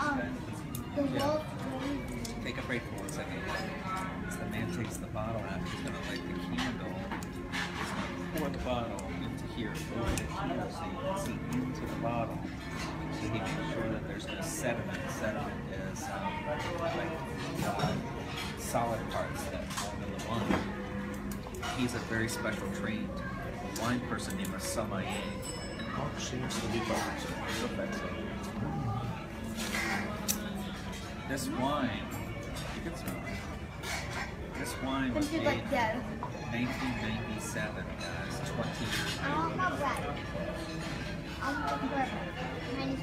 um, Yeah. Take a break for one second. As the man takes the bottle out, he's gonna light the candle. He's gonna pour the bottle into here, pour it here so you can see into the bottle. So he makes sure that there's no sediment. Sediment is um, like uh, solid parts that form in the wine. He's a very special trained wine person named a sommelier. Oh, seems to be perfect. This wine, you can smell it. This wine was made like that. 1997, guys, 20 years I ago. don't have that. I'm looking for mine is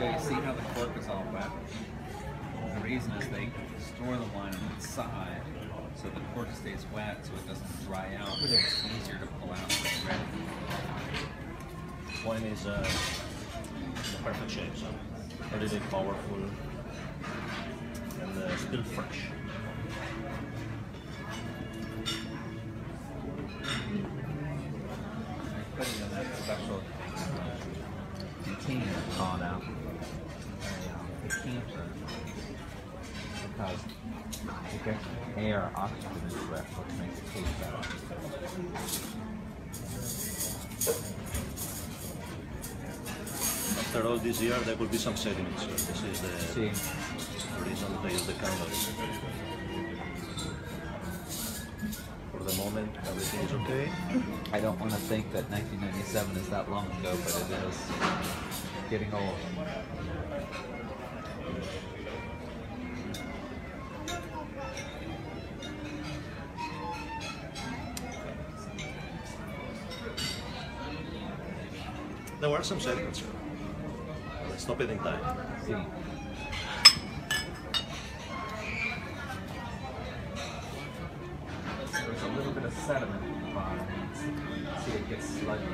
white. Jay, see how the cork is all wet? The reason is they store the wine on its side so the cork stays wet so it doesn't dry out. So it's easier to pull out when it's ready. Wine is uh, in the perfect shape, so really powerful and uh, still fresh. I put it in that special container called out because it gets air oxygen into it, which makes it taste better. After all this year, there could be some sediments. So this is the reason they use the candles. For the moment, everything is okay. I don't want to think that 1997 is that long ago, but it is getting old. There were some sediments. Let's stop it in time. See, there's a little bit of sediment at the bottom. See, it gets sludgy.